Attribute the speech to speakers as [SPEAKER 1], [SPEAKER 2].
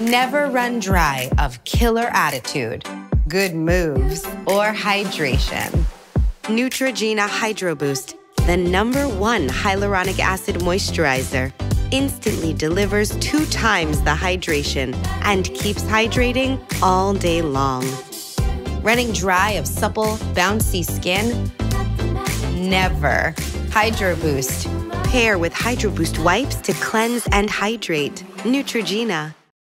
[SPEAKER 1] Never run dry of killer attitude, good moves, or hydration. Neutrogena Hydro Boost, the number one hyaluronic acid moisturizer, instantly delivers two times the hydration and keeps hydrating all day long. Running dry of supple, bouncy skin? Never. Hydro Boost. Pair with Hydro Boost wipes to cleanse and hydrate. Neutrogena.